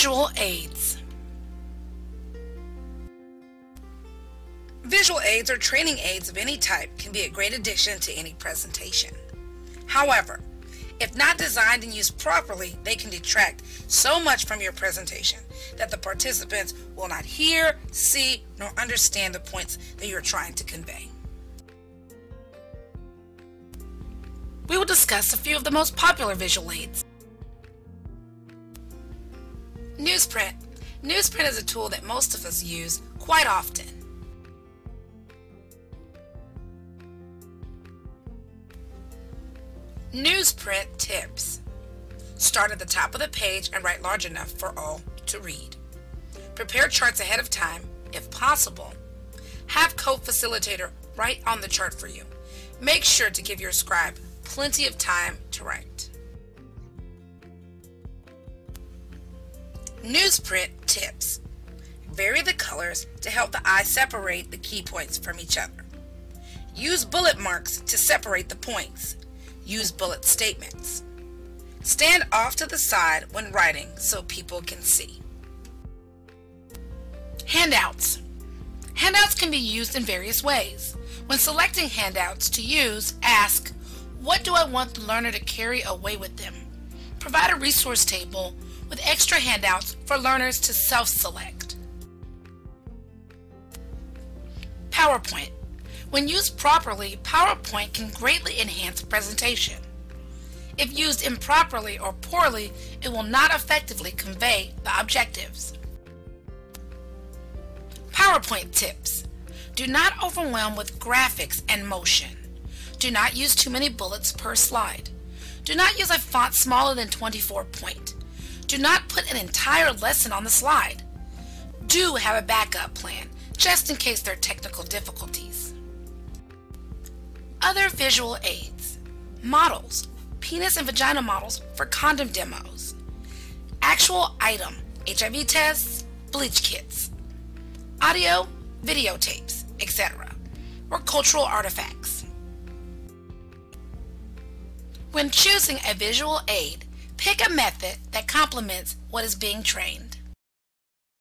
Visual aids. Visual aids or training aids of any type can be a great addition to any presentation. However, if not designed and used properly, they can detract so much from your presentation that the participants will not hear, see, nor understand the points that you're trying to convey. We will discuss a few of the most popular visual aids. Newsprint. Newsprint is a tool that most of us use quite often. Newsprint tips. Start at the top of the page and write large enough for all to read. Prepare charts ahead of time, if possible. Have co-facilitator write on the chart for you. Make sure to give your scribe plenty of time to write. Newsprint tips. Vary the colors to help the eye separate the key points from each other. Use bullet marks to separate the points. Use bullet statements. Stand off to the side when writing so people can see. Handouts. Handouts can be used in various ways. When selecting handouts to use, ask, what do I want the learner to carry away with them? Provide a resource table with extra handouts for learners to self-select. PowerPoint. When used properly, PowerPoint can greatly enhance presentation. If used improperly or poorly, it will not effectively convey the objectives. PowerPoint tips. Do not overwhelm with graphics and motion. Do not use too many bullets per slide. Do not use a font smaller than 24 point. Do not put an entire lesson on the slide. Do have a backup plan, just in case there are technical difficulties. Other visual aids. Models. Penis and vagina models for condom demos. Actual item. HIV tests, bleach kits. Audio, videotapes, etc. Or cultural artifacts. When choosing a visual aid, pick a method that complements what is being trained.